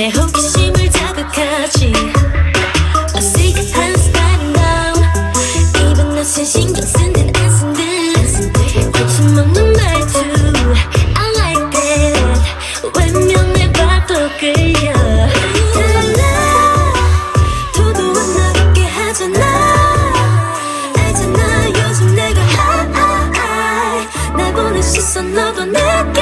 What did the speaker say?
내 호기심을 자극하지. A secret spine down 입은 옷은 신경 쓰는 안 말투. I like that. 외면해 봐도 끌려 달라. 도도 안 나게 하잖아. 알잖아. 요즘 내가 high 날 보는 시선 너도 느껴